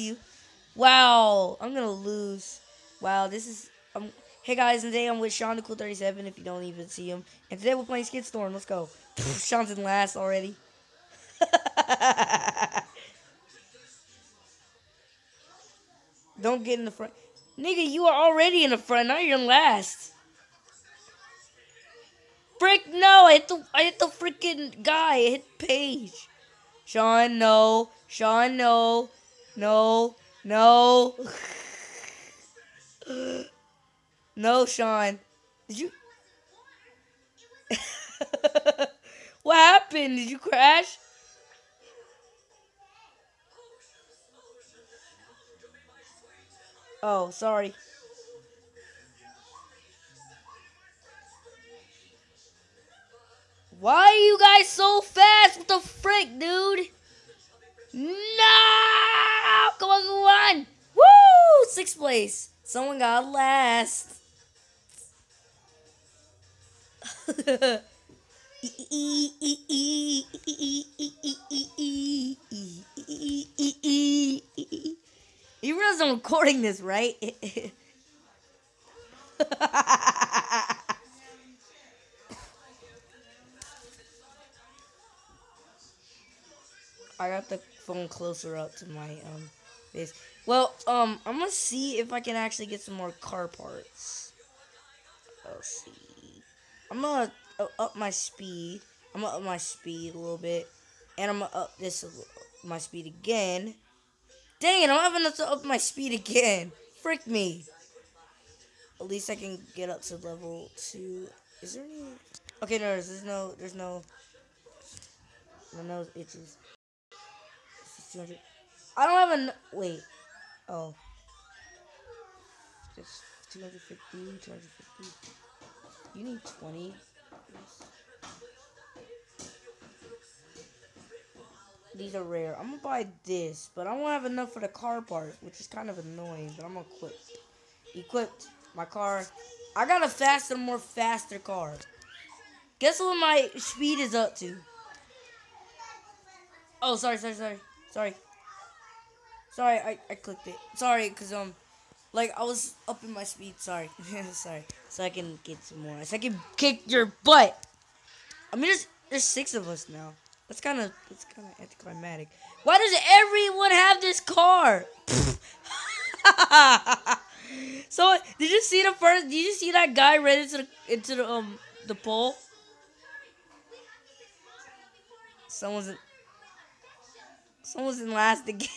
you. Wow, I'm gonna lose. Wow, this is. Um, hey guys, today I'm with Shaun the Cool 37. If you don't even see him, and today we're playing Skid Storm. Let's go. Shaun's in last already. don't get in the front, nigga. You are already in the front. Now you're in last. Frick no! I hit the I hit the freaking guy. I hit Paige. Shaun, no. Shaun, no. No. No. no, Shaun. Did you What happened? Did you crash? Oh, sorry. Why are you guys so fast? What the frick, dude? No! Come on, come! Woo! Sixth place. Someone got last. You realize I'm recording this, right? I got the phone closer up to my um Well, um, I'm gonna see if I can actually get some more car parts. Let's see. I'm gonna uh, up my speed. I'm gonna up my speed a little bit, and I'm gonna up this my speed again. Dang it! I'm having to up my speed again. Frick me. At least I can get up to level two. Is there any? Okay, no, there's no, there's no, no, no itches. 200. I don't have a. Wait. Oh. Just 250, 250. You need 20. These are rare. I'm gonna buy this, but I don't have enough for the car part, which is kind of annoying, but I'm gonna equip. Equipped my car. I got a faster, more faster car. Guess what my speed is up to? Oh, sorry, sorry, sorry. Sorry. Sorry, I, I clicked it. Sorry, because, um, like, I was up in my speed. Sorry. Sorry. So I can get some more. So I can kick your butt. I mean, there's, there's six of us now. That's kind of, that's kind of anticlimactic. Why does everyone have this car? so, did you see the first, did you see that guy ran into the, into the, um, the pole? Someone's in, someone's in last again.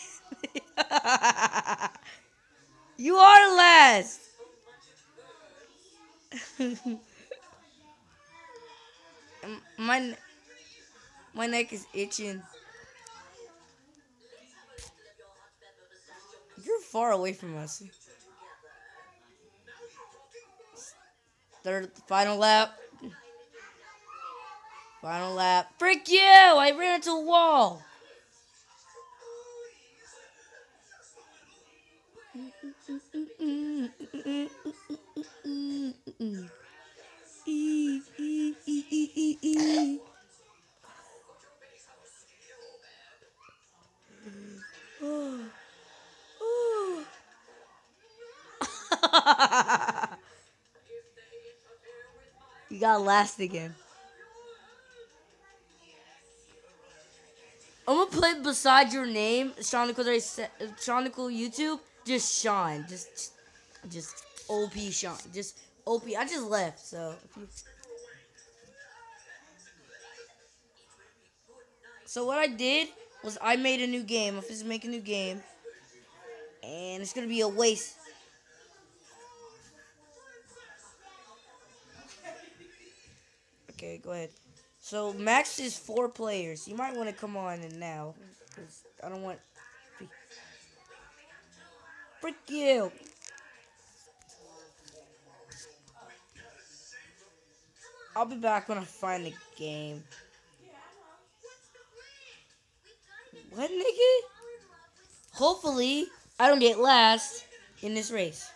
you are last. my my neck is itching. You're far away from us. Third, final lap. Final lap. Frick you! I ran into a wall. You got last again. I'm gonna play beside your name, Shaun Shaun YouTube. Just Shaun. Just, just OP Shaun. Just OP. I just left, so. So what I did was I made a new game. I'm just make a new game, and it's gonna be a waste. Okay, go ahead. So max is four players. You might want to come on and now, I don't want. Frick you! I'll be back when I find the game. What, nigga? Hopefully, I don't get last in this race.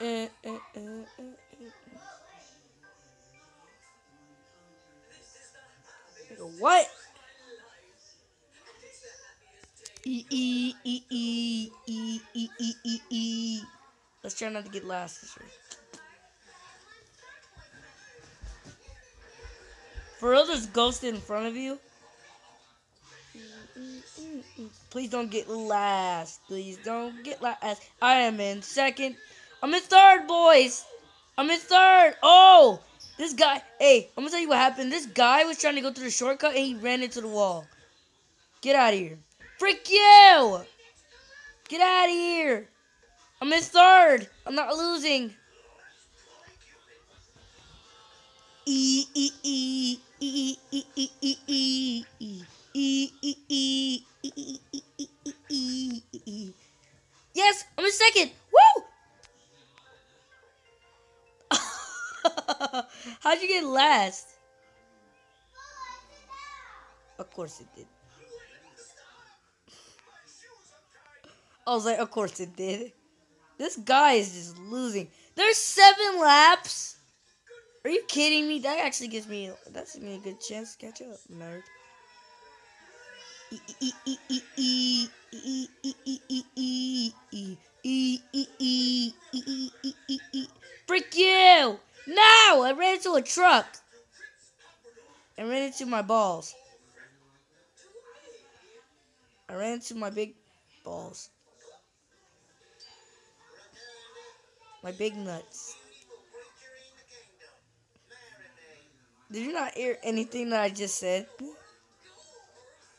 Uh, uh, uh, what? Let's try not to get last this year. For real, there's ghost in front of you. Please don't get last. Please don't get last. I am in second. I'm in third, boys. I'm in third. Oh, this guy. Hey, I'm gonna tell you what happened. This guy was trying to go through the shortcut and he ran into the wall. Get out of here. Freak you! Get out of here. I'm in third. I'm not losing. E e e e e e e e e. E E E E E E E E E E. Yes, I'm in second. Woo! How'd you get last? Of course it did. I was like, of course it did. This guy is just losing. There's seven laps. Are you kidding me? That actually gives me that's me a good chance to catch up, nerd. Frick you! No! I ran into a truck. I ran into my balls. I ran into my big balls. My big nuts. Did you not hear anything that I just said?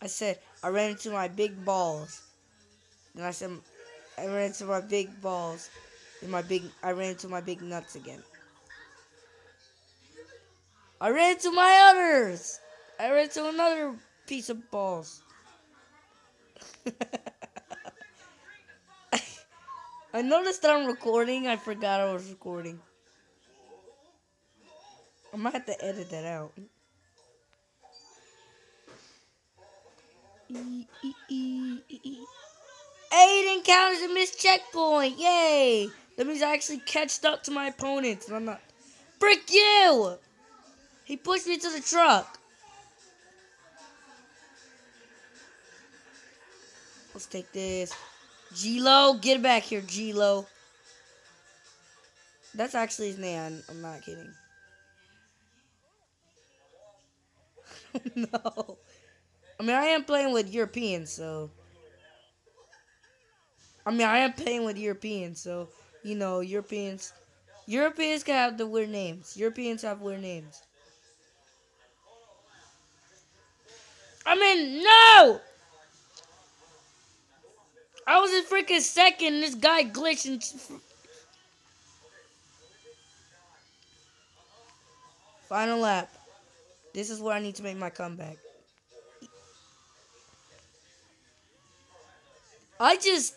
I said, I ran into my big balls. Then I said, I ran into my big balls. Then my big, I ran into my big nuts again. I ran into my others. I ran into another piece of balls. I noticed that I'm recording. I forgot I was recording. I might have to edit that out. E, e, e, Aiden counters a missed checkpoint. Yay! That means I actually catched up to my opponents, and I'm not. Frick you! He pushed me to the truck. Let's take this. G-Lo, get back here, G-Lo. That's actually his name. I'm, not kidding. no. I mean, I am playing with Europeans, so. I mean, I am playing with Europeans, so you know, Europeans. Europeans can have the weird names. Europeans have weird names. I mean, no! I was in freaking second. This guy glitching. Final lap. This is where I need to make my comeback. I just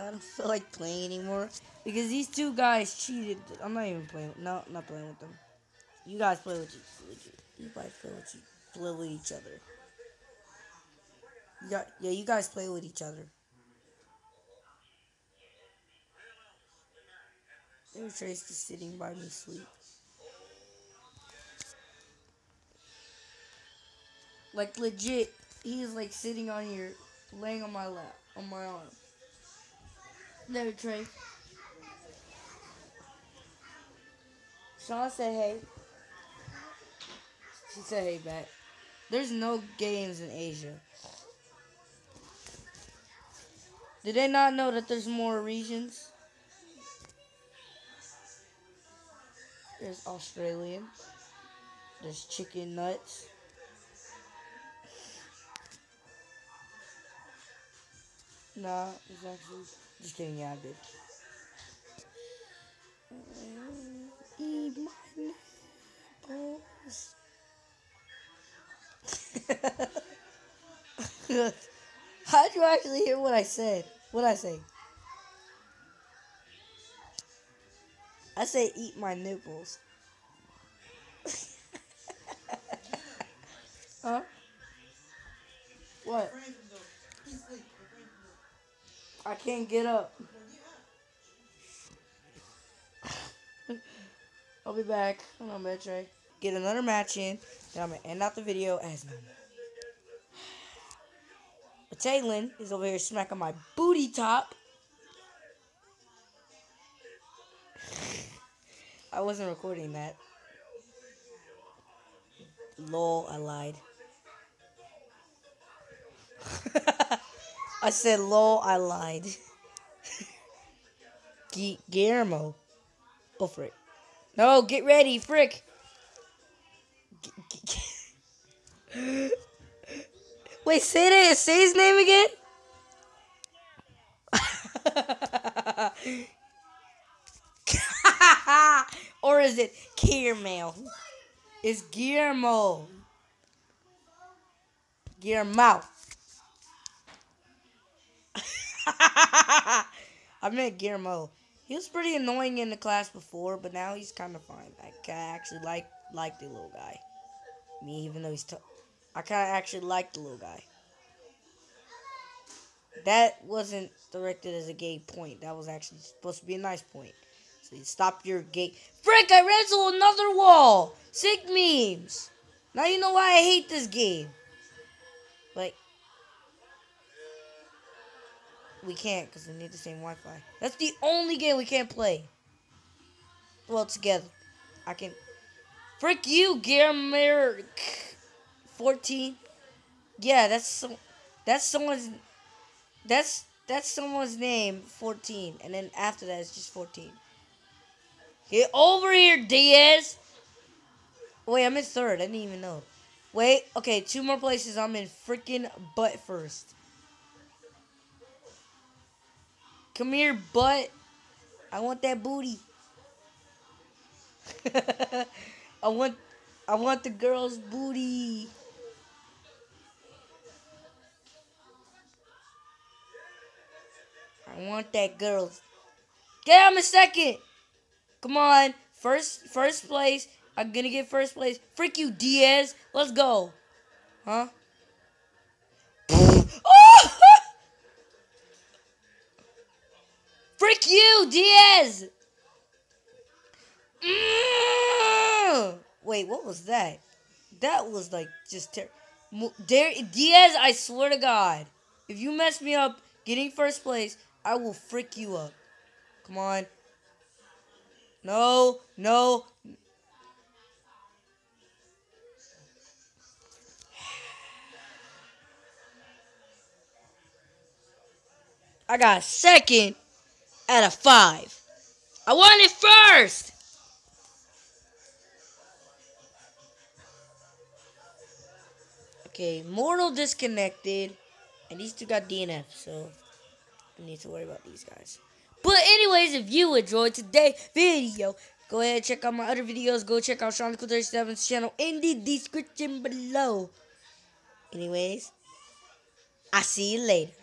I don't feel like playing anymore because these two guys cheated. I'm not even playing. No, not playing with them. You guys play with you. You guys play with you. Play with each other. You yeah, you guys play with each other. There's Trace just sitting by me sleep. Like legit, he's like sitting on your, laying on my lap, on my arm. No, Trey. Shaun said hey. She said hey back. There's no games in Asia. Did they not know that there's more regions? There's Australian. There's chicken nuts. Nah, it's actually. Just kidding, yeah, I did. Eat my nipples. How'd you actually hear what I said? What I say? I say eat my nipples. Can't get up. I'll be back. Hold on, Betray. Get another match in. Then I'm to end out the video as normal. Taylin is over here smacking my booty top. I wasn't recording that. Lol, I lied. I said lol, I lied. Guillermo. Go for it. No, get ready, frick. Wait, say that. Say his name again. or is it Guillermo? It's Guillermo. Guillermo. I meant Guillermo. He was pretty annoying in the class before, but now he's kind of fine. I actually like like the little guy. Me, even though he's tough. I kind of actually like the little guy. That wasn't directed as a gay point. That was actually supposed to be a nice point. So you stop your gay. Frick! I ran to another wall. Sick memes. Now you know why I hate this game. Like, we can't because we need the same Wi-Fi. That's the only game we can't play. Well, together. I can. Frick you, Guillermo. 14. Yeah, that's some. That's someone's. That's that's someone's name. 14, and then after that it's just 14. Get over here, Diaz. Wait, I'm in third. I didn't even know. Wait, okay, two more places. I'm in freaking butt first. Come here, butt. I want that booty. I want I want the girl's booty. I want that girl's. Get him a second. Come on. First first place. I'm gonna get first place. Freak you, Diaz. Let's go. Huh? Diaz! Mm! Wait, what was that? That was like just ter- Diaz, I swear to God, if you mess me up getting first place, I will freak you up. Come on. No, no. I got second out of five. I want it first! Okay, Mortal disconnected. And these two got DNF, so I need to worry about these guys. But anyways, if you enjoyed today's video, go ahead and check out my other videos. Go check out Shaun 37's channel in the description below. Anyways, i see you later.